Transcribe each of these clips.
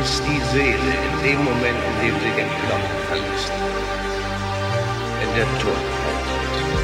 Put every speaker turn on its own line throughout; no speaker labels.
ist die Seele in dem Moment, in dem sie den Knochen verlässt, wenn der Tod eintritt.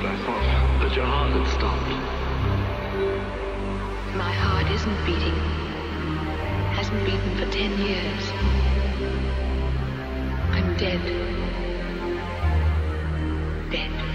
black that your heart had stopped.
My heart isn't beating. Hasn't beaten for ten years. I'm dead. Dead.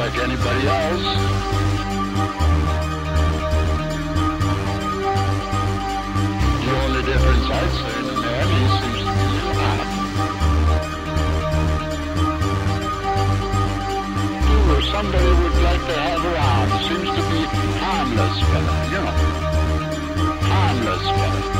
like anybody else. The only difference I'd say somebody would like to have around. Seems to be harmless fella, you know. Harmless fella.